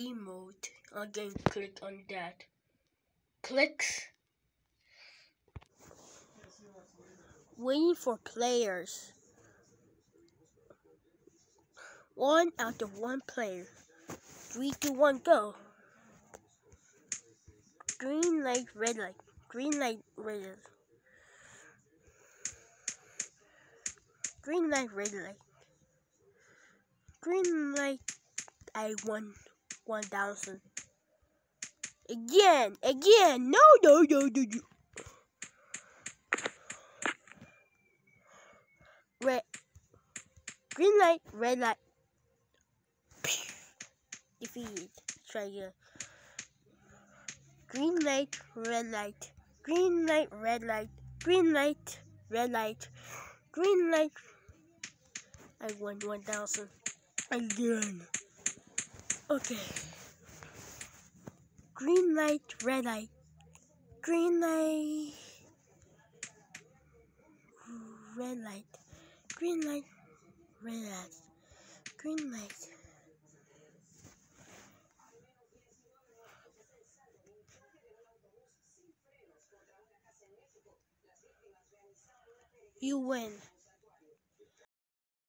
emote. Again, click on that. Clicks. Waiting for players. One out of one player. Three, two, one, go. Green light, red light. Green light, red light. Green light, red light. Green light, I won 1000. Again, again, no, no, no, no, no. Red, green light, red light. Defeated. Try again. Green light, red light. Green light, red light. Green light, red light. Green light. I won 1000 again. Okay. Green light, red light. Green light. Red light. Green light. Red light. Green light. You win.